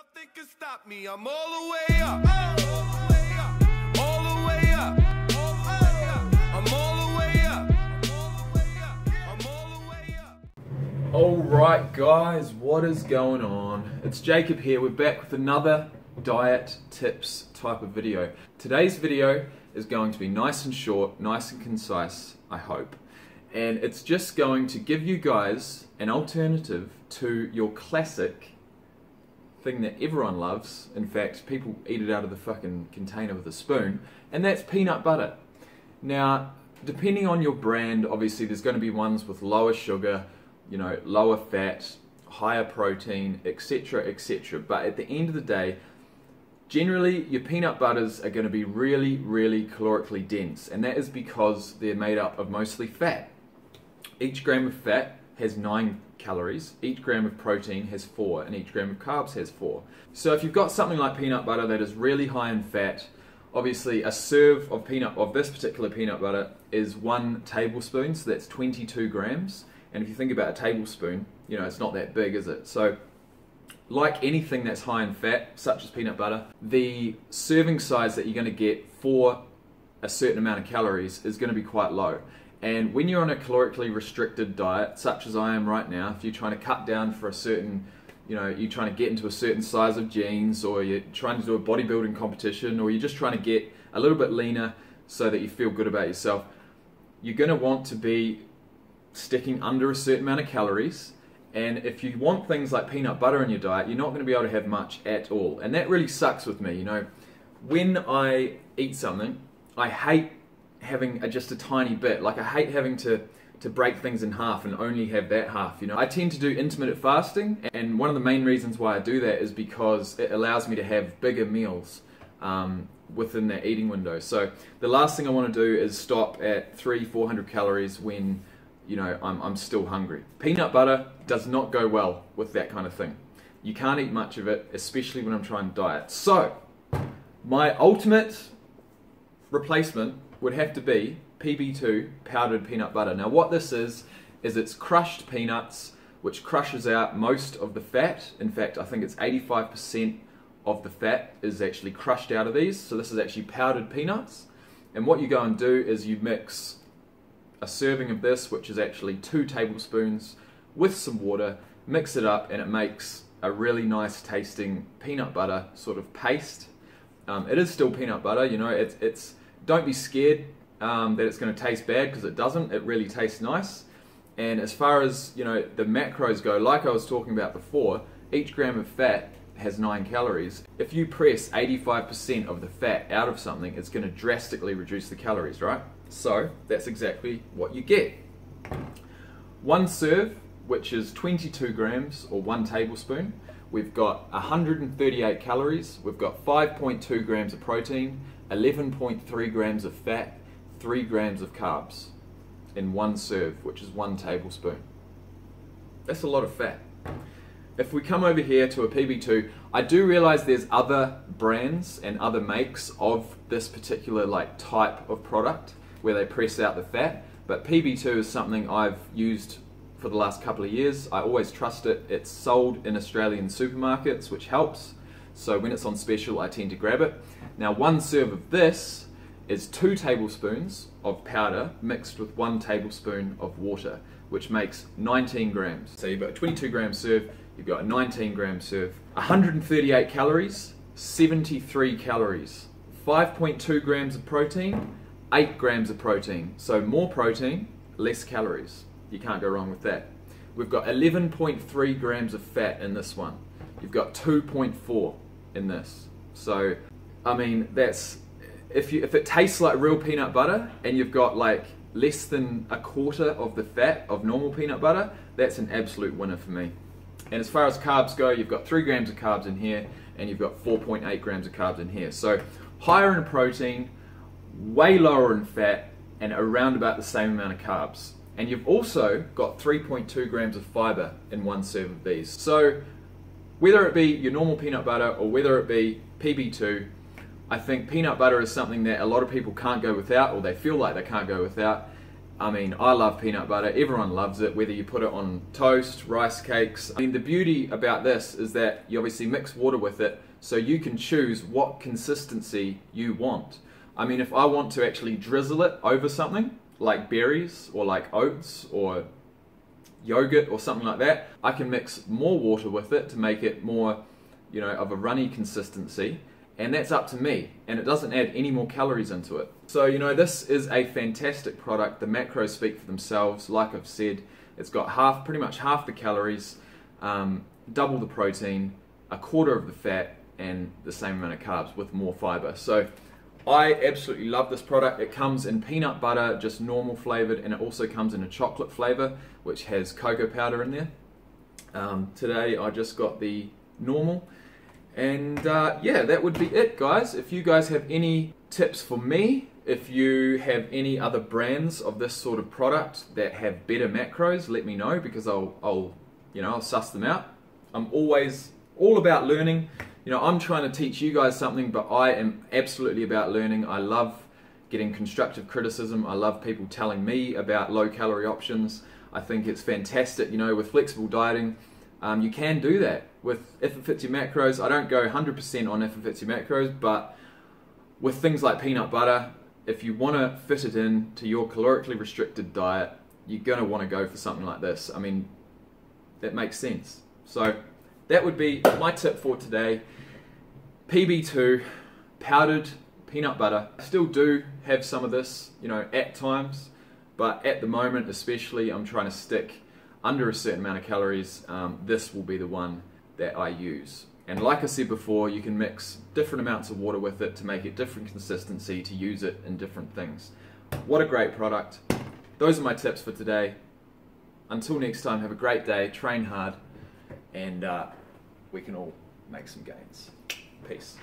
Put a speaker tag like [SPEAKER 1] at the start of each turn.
[SPEAKER 1] Nothing can stop me. I'm all the way up. I'm all the way up. All.
[SPEAKER 2] Alright, guys, what is going on? It's Jacob here. We're back with another diet tips type of video. Today's video is going to be nice and short, nice and concise, I hope. And it's just going to give you guys an alternative to your classic thing that everyone loves. In fact, people eat it out of the fucking container with a spoon, and that's peanut butter. Now, depending on your brand, obviously there's going to be ones with lower sugar, you know, lower fat, higher protein, etc., etc. But at the end of the day, generally your peanut butters are going to be really, really calorically dense, and that is because they're made up of mostly fat. Each gram of fat has 9 calories, each gram of protein has 4, and each gram of carbs has 4. So if you've got something like peanut butter that is really high in fat, obviously a serve of peanut of this particular peanut butter is 1 tablespoon, so that's 22 grams. And if you think about a tablespoon, you know, it's not that big, is it? So like anything that's high in fat, such as peanut butter, the serving size that you're going to get for a certain amount of calories is going to be quite low. And when you're on a calorically restricted diet, such as I am right now, if you're trying to cut down for a certain, you know, you're trying to get into a certain size of jeans, or you're trying to do a bodybuilding competition, or you're just trying to get a little bit leaner so that you feel good about yourself, you're going to want to be sticking under a certain amount of calories. And if you want things like peanut butter in your diet, you're not going to be able to have much at all. And that really sucks with me. You know, when I eat something, I hate having a, just a tiny bit. Like I hate having to to break things in half and only have that half. You know, I tend to do intermittent fasting, and one of the main reasons why I do that is because it allows me to have bigger meals um, within that eating window. So the last thing I want to do is stop at three, four hundred calories when you know I'm, I'm still hungry. Peanut butter does not go well with that kind of thing. You can't eat much of it, especially when I'm trying to diet. So my ultimate replacement would have to be PB2 powdered peanut butter. Now what this is, is it's crushed peanuts which crushes out most of the fat. In fact, I think it's 85% of the fat is actually crushed out of these. So this is actually powdered peanuts. And what you go and do is you mix a serving of this, which is actually two tablespoons, with some water, mix it up, and it makes a really nice tasting peanut butter sort of paste. Um, it is still peanut butter, you know, it's, it's don't be scared um, that it's going to taste bad because it doesn't. It really tastes nice. And as far as you know, the macros go, like I was talking about before, each gram of fat has nine calories. If you press 85% of the fat out of something, it's going to drastically reduce the calories, right? So that's exactly what you get. One serve, which is 22 grams or one tablespoon, we've got 138 calories, we've got 5.2 grams of protein, 11.3 grams of fat, 3 grams of carbs in one serve, which is one tablespoon. That's a lot of fat. If we come over here to a PB2, I do realize there's other brands and other makes of this particular like type of product where they press out the fat, but PB2 is something I've used for the last couple of years. I always trust it. It's sold in Australian supermarkets, which helps. So when it's on special, I tend to grab it. Now one serve of this is two tablespoons of powder mixed with one tablespoon of water, which makes 19 grams. So you've got a 22 gram serve, you've got a 19 gram serve, 138 calories, 73 calories, 5.2 grams of protein, 8 grams of protein. So more protein, less calories. You can't go wrong with that. We've got 11.3 grams of fat in this one. You've got 2.4 in this. So, I mean, that's if you if it tastes like real peanut butter and you've got like less than a quarter of the fat of normal peanut butter, that's an absolute winner for me. And as far as carbs go, you've got three grams of carbs in here, and you've got 4.8 grams of carbs in here. So higher in protein, way lower in fat, and around about the same amount of carbs. And you've also got 3.2 grams of fiber in one serve of these. So whether it be your normal peanut butter or whether it be PB2, I think peanut butter is something that a lot of people can't go without or they feel like they can't go without. I mean, I love peanut butter. Everyone loves it, whether you put it on toast, rice cakes. I mean, the beauty about this is that you obviously mix water with it, so you can choose what consistency you want. I mean, if I want to actually drizzle it over something, like berries or like oats or yogurt or something like that, I can mix more water with it to make it more, you know, of a runny consistency and that's up to me and it doesn't add any more calories into it. So you know this is a fantastic product. The macros speak for themselves. Like i've said it's got half pretty much half the calories um, double the protein a quarter of the fat and the same amount of carbs with more fiber. So i absolutely love this product. It comes in peanut butter just normal flavored and it also comes in a chocolate flavor which has cocoa powder in there. Um, today i just got the normal and uh, yeah, that would be it, guys. If you guys have any tips for me, if you have any other brands of this sort of product that have better macros, let me know because I'll, I'll, you know, I'll suss them out. I'm always all about learning. You know, I'm trying to teach you guys something, but I am absolutely about learning. I love getting constructive criticism. I love people telling me about low calorie options. I think it's fantastic. You know, with flexible dieting, um, you can do that with if it fits your macros. I don't go 100% on if it fits your macros, but with things like peanut butter, if you want to fit it in to your calorically restricted diet, you're going to want to go for something like this. I mean, that makes sense. So that would be my tip for today. PB2, powdered peanut butter. I still do have some of this, you know, at times, but at the moment especially, I'm trying to stick under a certain amount of calories, um, this will be the one that I use. And like I said before, you can mix different amounts of water with it to make it different consistency to use it in different things. What a great product. Those are my tips for today. Until next time, have a great day, train hard, and uh, we can all make some gains. Peace.